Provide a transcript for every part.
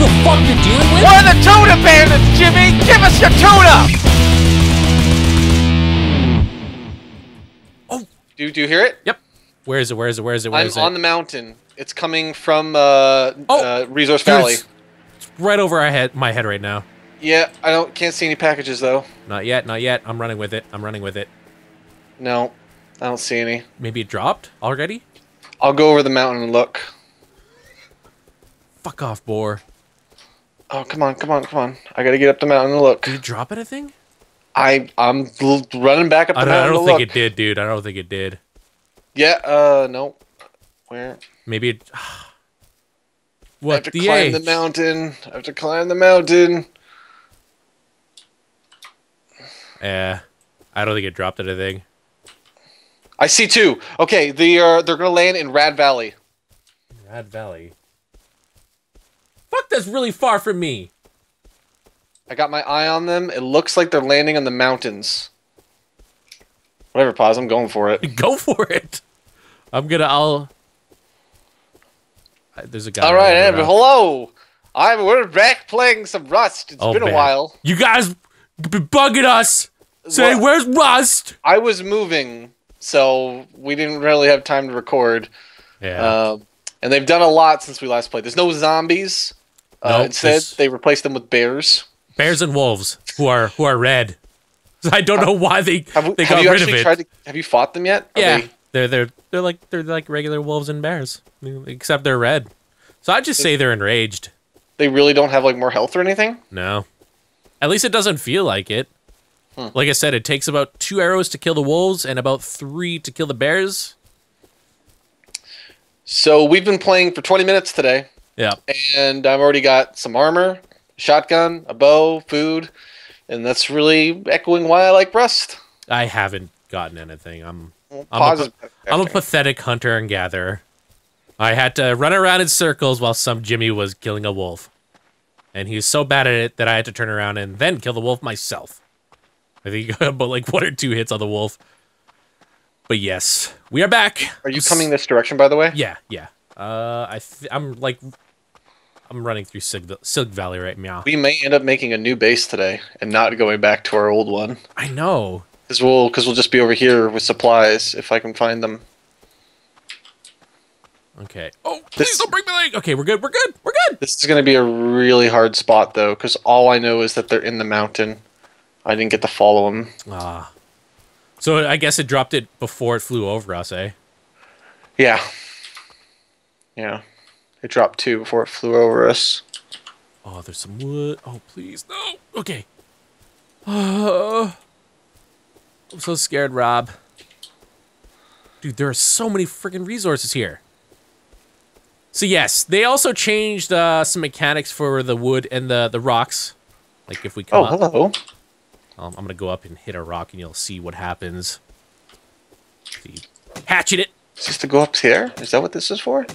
the fuck you're dealing with? We're the tuna bandits, Jimmy! Give us your tuna! Oh. Do, do you hear it? Yep. Where is it? Where is it? Where is it? Where I'm is it? on the mountain. It's coming from uh, Oh. uh, Resource Dude, Valley. it's right over our head, my head right now. Yeah, I don't can't see any packages though. Not yet. Not yet. I'm running with it. I'm running with it. No, I don't see any. Maybe it dropped already. I'll go over the mountain and look. Fuck off, boar. Oh, come on, come on, come on. I gotta get up the mountain and look. Did it drop anything? I I'm running back up the I don't, I don't think look. it did, dude. I don't think it did. Yeah, uh, no. Where? Maybe it. I have what to the climb H? the mountain. I have to climb the mountain. Yeah, I don't think it dropped anything. I see two. Okay, they are they're gonna land in Rad Valley. Rad Valley. Fuck, that's really far from me. I got my eye on them. It looks like they're landing on the mountains. Whatever, pause. I'm going for it. Go for it. I'm gonna. I'll. There's a guy. All right, running Hello. I'm. We're back playing some Rust. It's Oh, been a while. You guys be bugging us. Say, What? where's Rust? I was moving, so we didn't really have time to record. Yeah. Um, and they've done a lot since we last played. There's no zombies. Uh, Nope, instead, they replaced them with bears. Bears and wolves who are who are red. I don't know why they Have, they got rid of it. tried to? Have you fought them yet? Are yeah, they- they're they're they're like they're like regular wolves and bears, I mean, except they're red. So I just say they're enraged. they really don't have like more health or anything. No, at least it doesn't feel like it. Hmm. Like I said, it takes about two arrows to kill the wolves and about three to kill the bears. So we've been playing for 20 minutes today, Yeah. and I've already got some armor, shotgun, a bow, food, and that's really echoing why I like Rust. I haven't gotten anything. I'm Well, I'm a, I'm a pathetic hunter and gatherer. I had to run around in circles while some Jimmy was killing a wolf. And he was so bad at it that I had to turn around and then kill the wolf myself. I think got about like one or two hits on the wolf. But yes, we are back. Are you coming this direction, by the way? Yeah, yeah. Uh, I th- I'm like, I'm running through Silk, Silk Valley right now. We may end up making a new base today and not going back to our old one. I know. Because we'll, cause we'll just be over here with supplies if I can find them. Okay. Oh, please This- don't break my leg. Okay, we're good. We're good. We're good. This is going to be a really hard spot, though, because all I know is that they're in the mountain. I didn't get to follow them. Ah. So I guess it dropped it before it flew over us, eh? Yeah. Yeah. It dropped two before it flew over us. Oh, there's some wood. Oh, please, no. Okay. Uh, I'm so scared, Rob. Dude, there are so many freaking resources here. So yes, they also changed uh, some mechanics for the wood and the the rocks. Like if we come Oh, up, hello. um, I'm gonna go up and hit a rock, and you'll see what happens. See, hatchet it. Is this to go up here? Is that what this is for?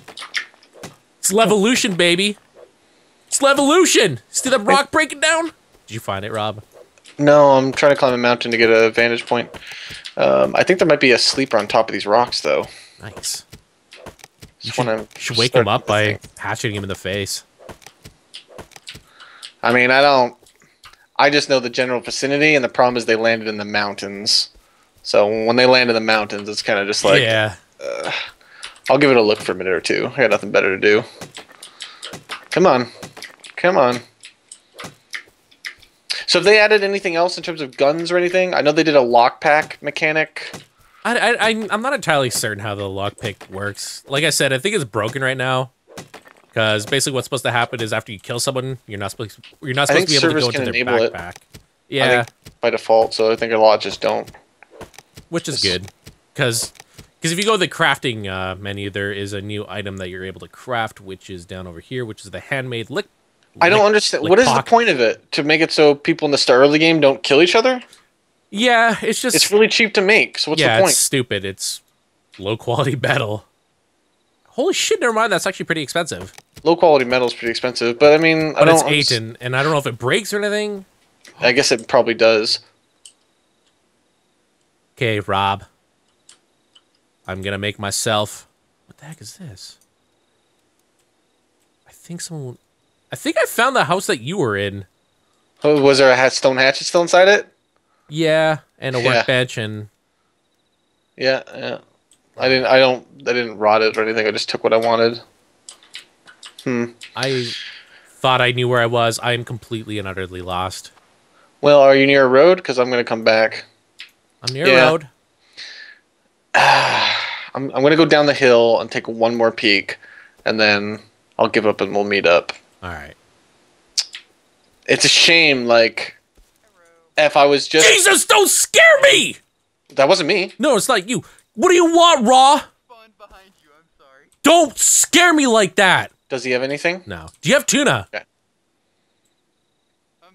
It's Levolution, baby. It's Levolution. See the rock breaking down? Did you find it, Rob? No, I'm trying to climb a mountain to get a vantage point. Um, I think there might be a sleeper on top of these rocks, though. Nice. You should, should wake him up by thing. hatcheting him in the face. I mean, I don't. I just know the general vicinity, and the problem is they landed in the mountains. So when they land in the mountains, it's kind of just like yeah. I'll give it a look for a minute or two. I got nothing better to do. Come on, come on. So have they added anything else in terms of guns or anything? I know they did a lockpick mechanic. I, I, I'm not entirely certain how the lockpick works. Like I said, I think it's broken right now. Because basically what's supposed to happen is after you kill someone, you're not supposed you're not supposed to be able to go into their it. backpack. I Yeah, think by default, so I think a lot just don't. which is good. Because if you go to the crafting uh, menu, there is a new item that you're able to craft, which is down over here, which is the handmade lick. I don't lick- understand. lick What is the point of it? To make it so people in the start early game don't kill each other? Yeah, it's just It's really cheap to make. So what's yeah, the point? it's stupid. It's low quality metal. Holy shit! Never mind. That's actually pretty expensive. Low quality metal is pretty expensive, but I mean, I But don't. it's eight, and, and I don't know if it breaks or anything. I guess it probably does. Okay, Rob. I'm gonna make myself. What the heck is this? I think someone. I I think I found the house that you were in. Oh, was there a stone hatchet still inside it? Yeah, and a Yeah. workbench and Yeah, yeah. I didn't. I don't. I didn't rot it or anything. I just took what I wanted. Hmm. I thought I knew where I was. I am completely and utterly lost. Well, are you near a road? Because I'm gonna come back. I'm near Yeah. a road. I'm. I'm gonna go down the hill and take one more peek, and then I'll give up and we'll meet up. All right. It's a shame. Like, if I was just Jesus, don't scare me! that wasn't me. No, it's not you. What do you want, Raw? Spawn behind you, I'm sorry. Don't scare me like that. Does he have anything? No. Do you have tuna? I'm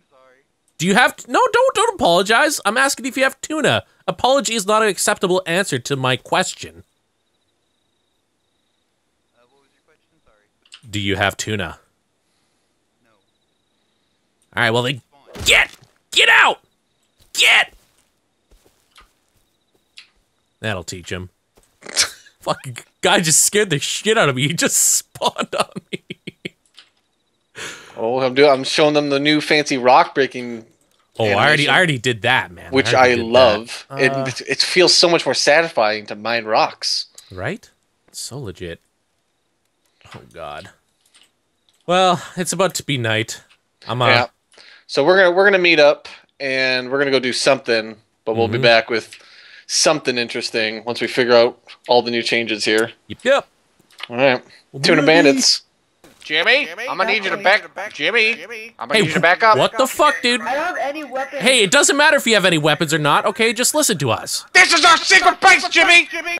sorry. Do you have No, don't don't apologize. I'm asking if you have tuna. Apology is not an acceptable answer to my question. Uh, what was your question? Sorry. Do you have tuna? No. All right, well then Spawn. get get out. Get. That'll teach him. Fucking guy just scared the shit out of me. He just spawned on me. Oh, I'm doing. I'm showing them the new fancy rock breaking, Oh, I already I already did that, man. which I already did that. love. Uh, it it feels so much more satisfying to mine rocks. Right? So legit. Oh god. Well, it's about to be night. I'm uh Yeah. So we're gonna we're gonna meet up and we're gonna go do something, but we'll be Mhm. back with something interesting once we figure out all the new changes here. yep, yep. All right, We'll tuna bandits. Jimmy, Jimmy, I'm gonna need you to back. Jimmy, Jimmy. I'm gonna Hey, need you to back up. what the fuck, dude? I don't have any weapons. Hey, it doesn't matter if you have any weapons or not, okay? Just listen to us. This is our secret base, Jimmy. Jimmy.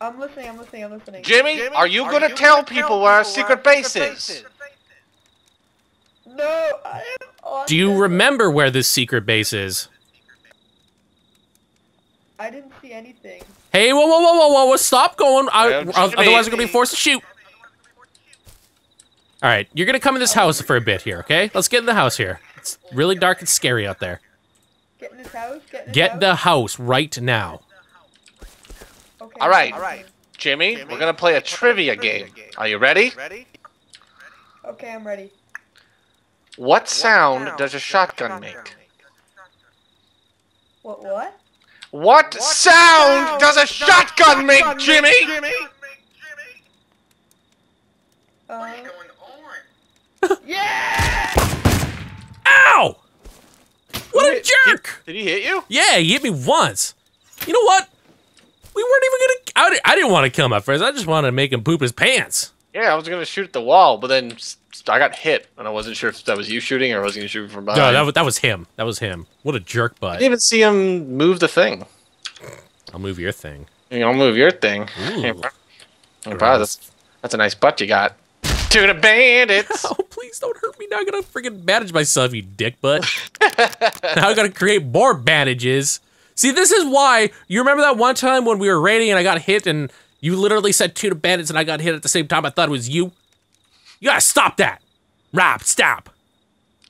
I'm listening. I'm listening. I'm listening. Jimmy, are you gonna tell people where our secret base is? No. I am on Do you remember where this secret base is? I didn't see anything. Hey, whoa, whoa, whoa, whoa, whoa, whoa, stop going. I, Yeah, otherwise, we're gonna be forced to shoot. All right, you're gonna come in this house for a bit here, okay? Let's get in the house here. It's really dark and scary out there. Get in this house. Get in this Get house. the house right now. Okay. All right. I'm listening. Jimmy, we're gonna play a trivia game. Are you ready? Ready? Okay, I'm ready. What sound does a shotgun make? What? What? What sound does a shotgun make, Jimmy? Uh, yeah. Ow! What a jerk! Did he hit you? Yeah, he hit me once. You know what? We weren't even gonna. I, I didn't want to kill my friends. I just wanted to make him poop his pants. Yeah, I was gonna shoot at the wall, but then I got hit, and I wasn't sure if that was you shooting or I was he shooting from behind. No, that, wa- that was him. That was him. What a jerk I didn't even see him move the thing. I'll move your thing. You know, move your thing. Ooh. Hey, bro. Hey, bro, that's, that's a nice butt you got. Tuna bandits. Please don't hurt me. Now I gotta freaking bandage myself, you dick butt. now I gotta create more bandages. See, this is why. You remember that one time when we were raiding and I got hit and you literally said two to bandits and I got hit at the same time? I thought it was you. You gotta stop that. Rob, stop.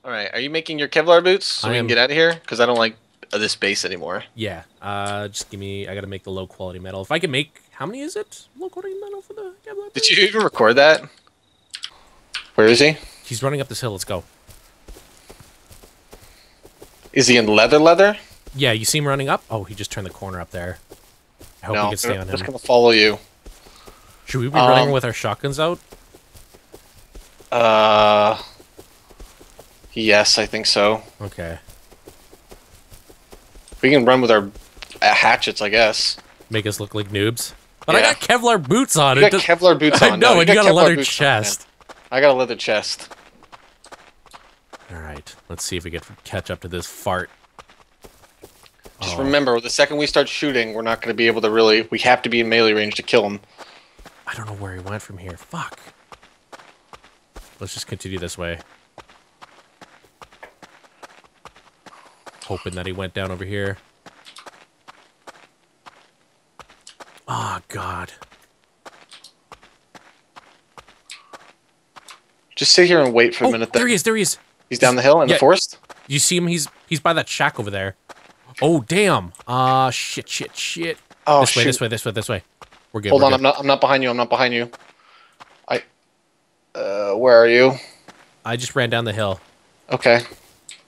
All right, are you making your Kevlar boots so I we am. can get out of here? Because I don't like this base anymore. Yeah. Uh, just give me. I gotta make the low quality metal. If I can make, how many is it? Low quality metal for the Kevlar? Did you even record that? Where is he? He's running up this hill. Let's go. Is he in leather leather? Yeah, you see him running up? Oh, he just turned the corner up there. I hope no, we can stay on just gonna follow you. Should we be running Um, with our shotguns out? Uh, yes, I think so. Okay. We can run with our uh, hatchets, I guess. Make us look like noobs. But I got Kevlar boots on. You got does- Kevlar boots on. I know, No, and you got a leather boots on, chest. I got a leather chest. All right, let's see if we can catch up to this fart. Just Oh, remember, the second we start shooting, we're not going to be able to really. We have to be in melee range to kill him. I don't know where he went from here. Fuck. Let's just continue this way. Hoping that he went down over here. Oh, God. Just sit here and wait for a Oh, minute. there Then. he is. There he is. He's down the hill in Yeah. the forest. You see him? He's he's by that shack over there. Oh, damn. Ah, shit, shit, shit. Oh this way, shoot! this way, this way, this way. We're good. Hold we're on, good. I'm not. I'm not behind you. I'm not behind you. I. Uh, where are you? I just ran down the hill. Okay.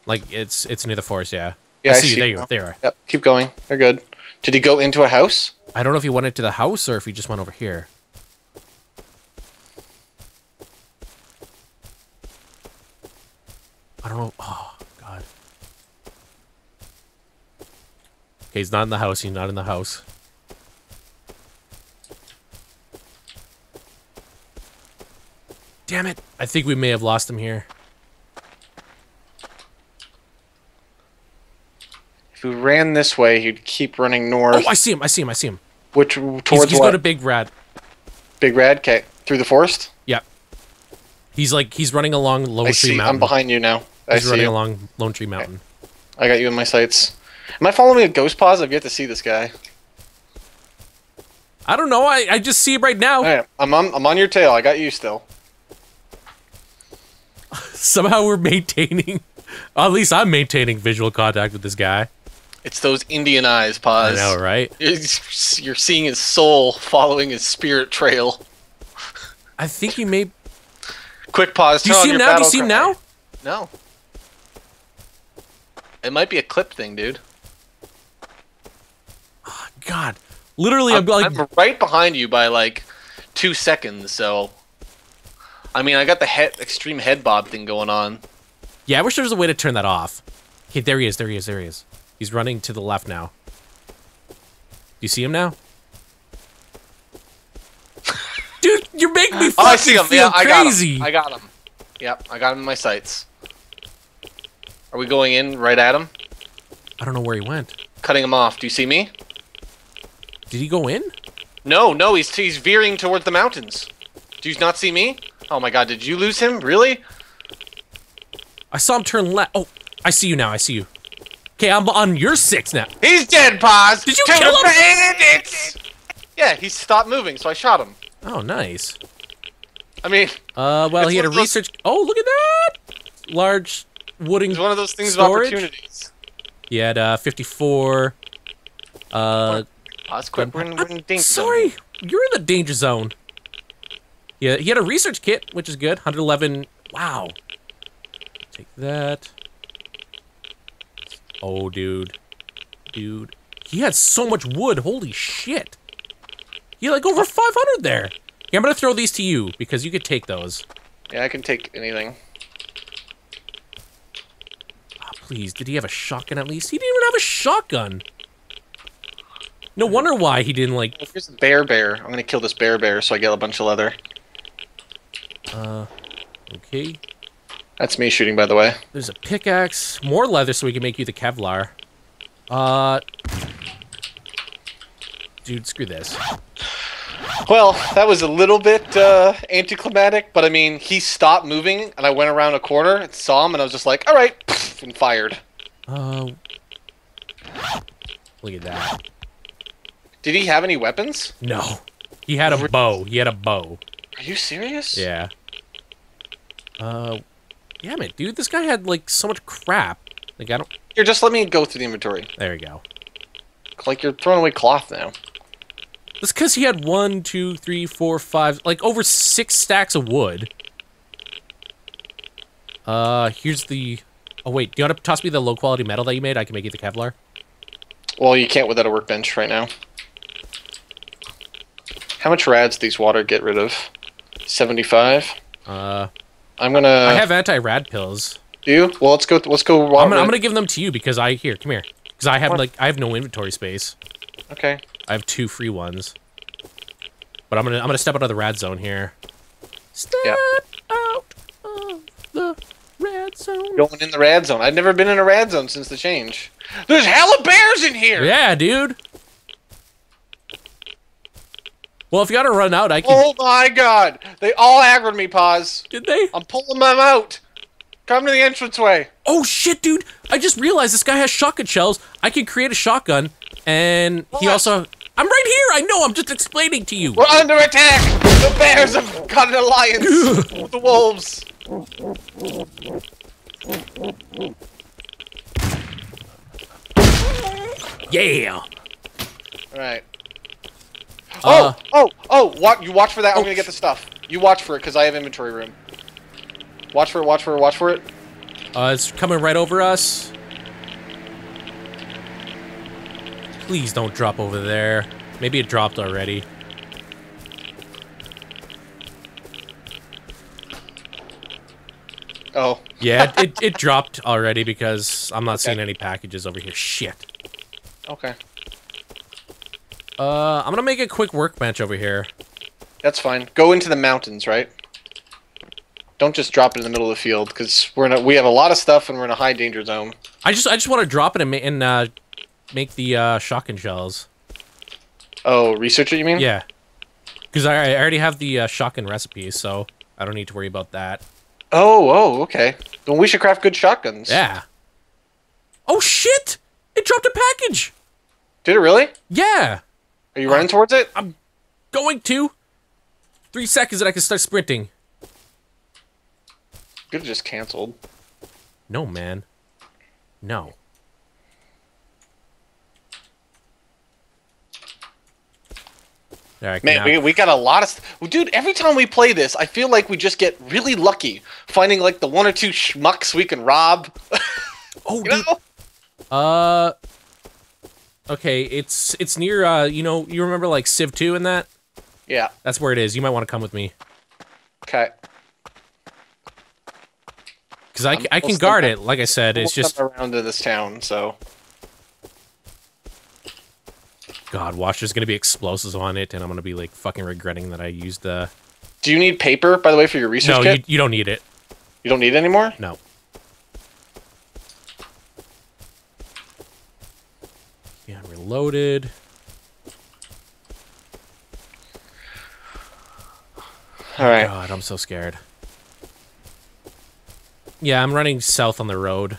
Like it's it's near the forest. Yeah. Yeah, I I see, you. There you. There. you are. Yep. Keep going. They're good. Did he go into a house? I don't know if he went into the house or if he just went over here. I don't know. Oh God. Okay, he's not in the house. He's not in the house. Damn it! I think we may have lost him here. If we ran this way, he'd keep running north. Oh, I see him! I see him! I see him! Which He's, towards he's what? got a big rat. Big red. Okay. Through the forest. Yep. He's like he's running along Lone I Tree see. Mountain. I'm behind you now. I He's see running you. along Lone Tree Mountain. I got you in my sights. Am I following a ghost pause? I've yet to see this guy. I don't know. I, I just see him right now. Alright, I'm on. I'm on your tail. I got you still. Somehow we're maintaining. At least I'm maintaining visual contact with this guy. It's those Indian eyes, pause. I know, right? It's- You're seeing his soul following his spirit trail. I think he may. Quick pause. Do you see him now? Do you see him now? No. It might be a clip thing, dude. Ah, God, literally, I'm, I'm, like, I'm right behind you by like two seconds, so. I mean, I got the head extreme head bob thing going on. yeah. I wish there was a way to turn that off. Okay, there he is. There he is. There he is. He's running to the left now. Do you see him now? Dude, you're making me fucking Oh, I see him. feel Yeah, I got him. I got him. Yep, I got him in my sights. Are we going in right at him? I don't know where he went. Cutting him off. Do you see me? Did he go in? No, no, he's he's veering towards the mountains. Do you not see me? Oh my god, did you lose him? Really? I saw him turn left. Oh, I see you now. I see you. Okay, I'm on your six now. He's dead, Pause! Did you kill him? Yeah, he stopped moving, so I shot him. Oh, nice. I mean, Uh, well, he had a one of those- research. Oh, look at that! Large wooden. it's one of those things Storage? of opportunities. He had uh, 54. Uh, Pause, quit. We're in, we're in danger zone. sorry, you're in the danger zone. Yeah, he had a research kit, which is good. 111. Wow. Take that. Oh, dude, dude, he had so much wood. Holy shit! He had like over 500 there. Yeah, I'm gonna throw these to you because you could take those. Yeah, I can take anything. Ah, please, did he have a shotgun at least? He didn't even have a shotgun. No wonder why he didn't like. Here's a bear bear. I'm gonna kill this bear bear so I get a bunch of leather. Uh, okay. That's me shooting, by the way. There's a pickaxe, more leather, so we can make you the Kevlar. Uh, dude, screw this. Well, that was a little bit uh, anticlimactic, but I mean, he stopped moving, and I went around a corner and saw him, and I was just like, all right, and fired. Uh, look at that. Did he have any weapons? No, he had a bow. He had a bow. Are you serious? Yeah. Uh, damn it, dude. This guy had like so much crap. Like I don't. Here, just let me go through the inventory. There we go. Like you're throwing away cloth now. That's because he had one, two, three, four, five, like over six stacks of wood. Uh, here's the. Oh wait, do you want to toss me the low quality metal that you made? I can make you the Kevlar. Well, you can't without a workbench right now. How much rads these water get rid of? 75. Uh, I'm gonna. I have anti-rad pills. Do you? Well, let's go. Let's go. I'm gonna, I'm gonna give them to you because I here, come here, because I have What? like I have no inventory space. Okay. I have two free ones. But I'm gonna I'm gonna step out of the rad zone here. Step Yeah. out of the red zone. Going in the rad zone. I've never been in a rad zone since the change. There's hella bears in here. Yeah, dude. Well, if you gotta run out, I can. Oh my god! They all aggroed me, Pause. Did they? I'm pulling them out. Come to the entranceway. Oh shit, dude! I just realized this guy has shotgun shells. I can create a shotgun, and he also. I'm right here. I know. I'm just explaining to you. We're under attack. The bears have got an alliance with the wolves. Yeah. All right. Uh, Oh, oh, oh! What? You watch for that. I'm gonna get the stuff. You watch for it because I have inventory room. Watch for it. Watch for it. Watch for it. Uh, it's coming right over us. Please don't drop over there. Maybe it dropped already. Oh, Yeah, it, it, dropped already because I'm not Okay. seeing any packages over here. Shit. okay. Uh, I'm gonna make a quick workbench over here. That's fine. Go into the mountains, right? Don't just drop it in the middle of the field because we're in a, we have a lot of stuff and we're in a high danger zone. I just I just want to drop it and, ma- and uh, make the uh, shotgun shells. Oh, research it, you mean? Yeah, because I, I already have the uh, shotgun recipe, so I don't need to worry about that. Oh, oh, okay. Then we should craft good shotguns. Yeah. Oh shit! It dropped a package. Did it really? Yeah, Are you running towards it? I'm going to. Three seconds and I can start sprinting. Could have just canceled. No, man. No. Right, Man, we, we got a lot of st- dude. Every time we play this, I feel like we just get really lucky finding like the one or two schmucks we can rob. oh, You dude. know? Uh. Okay, it's it's near. Uh, you know, you remember like Civ two and that. Yeah. That's where it is. You might want to come with me Okay. because I, I'm I can guard it. Like I said, it's just around to this town. So God. Watch, there's gonna be explosives on it, and I'm gonna be like fucking regretting that I used the. do you need paper by the way for your research No, kit? you, you don't need it. you don't need it anymore. No. Yeah, reloaded. All right. God, I'm so scared. Yeah, I'm running south on the road.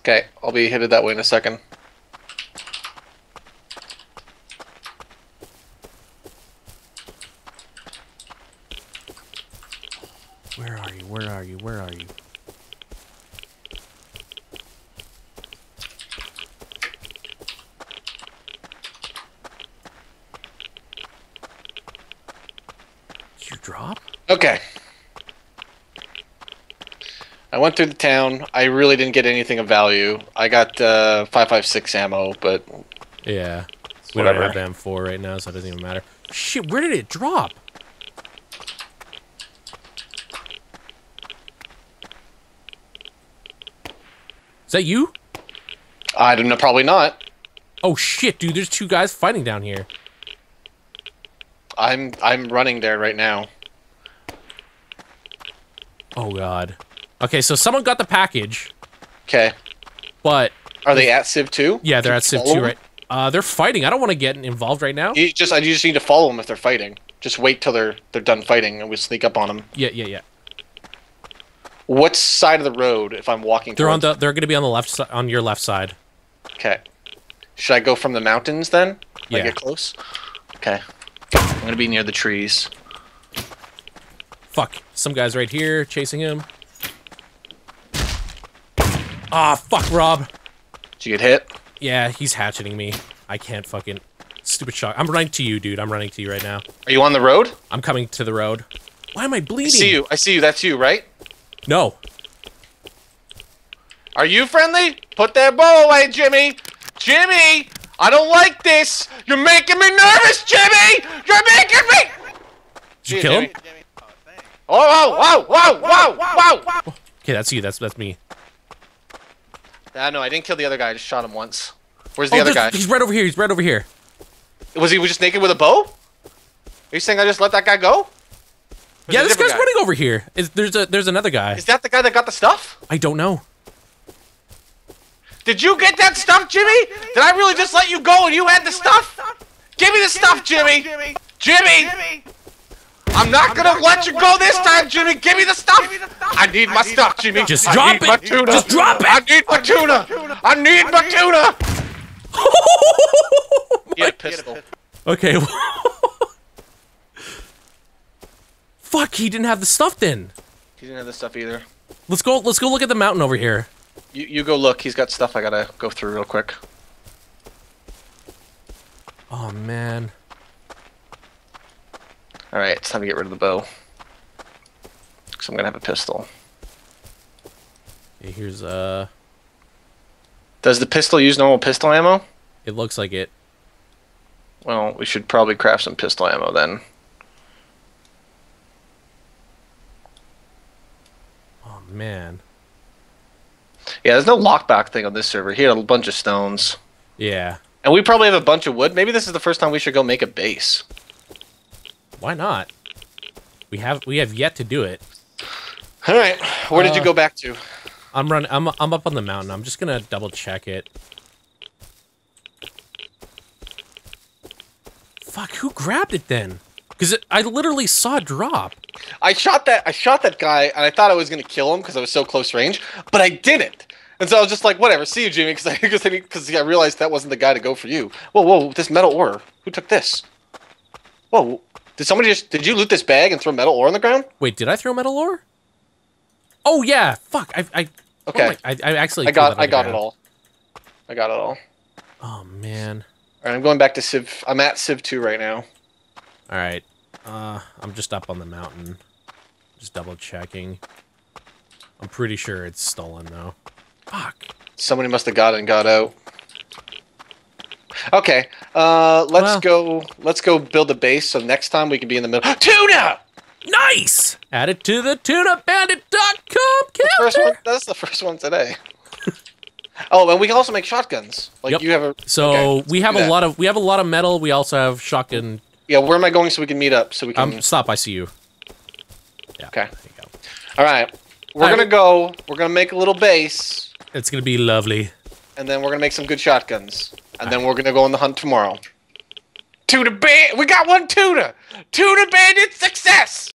Okay, I'll be headed that way in a second. Where are you? Where are you? Where are you? Did you drop? Okay. I went through the town. I really didn't get anything of value. I got uh, 556 ammo, but Yeah. We don't Whatever. have the M4 right now, so it doesn't even matter. Shit, where did it drop? That you? I don't know. Probably not. Oh shit, dude, there's two guys fighting down here. I'm I'm running there right now. Oh god. Okay, so someone got the package, Okay. but Are they at Civ 2? yeah, they're at Civ 2 right. Uh, they're fighting. I don't want to get involved right now. You just I just need to follow them if they're fighting. Just wait till they're they're done fighting and we sneak up on them. Yeah, yeah, yeah. What side of the road if I'm walking They're on the. They're gonna be on the left side, on your left side. Okay. Should I go from the mountains then? Yeah. I get close? Okay. I'm gonna be near the trees. Fuck. Some guy's right here chasing him. Ah, fuck, Rob. Did you get hit? Yeah, he's hatcheting me. I can't fucking. Stupid shot. I'm running to you, dude. I'm running to you right now. Are you on the road? I'm coming to the road. Why am I I bleeding? see you. I see you. That's you, right? No. Are you friendly? Put that bow away, Jimmy. Jimmy, I don't like this. You're making me nervous, Jimmy. You're making me. Did you kill him? Jimmy. Oh. Oh, whoa, whoa, whoa, whoa, whoa. Okay, that's you. That's that's me. Ah, no, I didn't kill the other guy. I just shot him once. Where's the oh, other guy? he's right over here. He's right over here. Was he was just naked with a bow? Are you saying I just let that guy go? Or is yeah, this guy's guy? running over here. Is there's a there's another guy. Is that the guy that got the stuff? I don't know. Did you get that stuff, Jimmy? Did I really just let you go and you had the stuff? Give me the stuff, Jimmy. Jimmy. I'm not gonna let you go this time, Jimmy. Give me the stuff. I need my stuff, Jimmy. Just drop it. my tuna. Just drop it. I need my tuna. I need my tuna. He had a pistol. Okay. Fuck, he didn't have the stuff then. He didn't have the stuff either. Let's go let's go look at the mountain over here. You, you go look. He's got stuff I gotta go through real quick. Oh man. All right, it's time to get rid of the bow. because I'm gonna have a pistol. Okay, here's uh. Does the pistol use normal pistol ammo? It looks like it. Well, we should probably craft some pistol ammo then. Man. Yeah, there's no lockback thing on this server. He had a bunch of stones. Yeah. And we probably have a bunch of wood. Maybe this is the first time we should go make a base. Why not? We have we have yet to do it. All right. Where did you Uh, go back to? I'm running. I'm I'm up on the mountain. I'm just gonna double check it. Fuck! Who grabbed it then? Because I literally saw it drop. I shot that. I shot that guy, and I thought I was gonna kill him because I was so close range, but I didn't. And so I was just like, whatever. See you, Jimmy, because I because because I realized that wasn't the guy to go for you. Whoa, whoa! This metal ore. Who took this? Whoa! Did somebody just? Did you loot this bag and throw metal ore on the ground? Wait, did I throw metal ore? Oh yeah. Fuck. I I. Okay. oh my- I, I actually. I got. I got it all. I got it all. Oh man. All right, I'm going back to Civ. I'm at Civ 2 right now. All right. Uh, I'm just up on the mountain. Just double checking. I'm pretty sure it's stolen though. Fuck. Somebody must have got it and got out. Okay, uh, let's Well- go. Let's go build a base so next time we can be in the middle. Tuna. Nice! Add it to the tunabandit.com First one. counter. That's the first one today. oh, and we can also make shotguns. Like Yep. you have a. So okay, we have a lot of we have a lot of metal. We also have shotgun. Yeah, where am I going so we can meet up? So we can. Um, stop. I see you. Yeah. Okay. There you go. All right. We're All right. gonna go. We're gonna make a little base, It's gonna be lovely. and then we're gonna make some good shotguns, and then we're gonna go on the hunt tomorrow. Tuna band. We got one tuna. Tuna bandit success.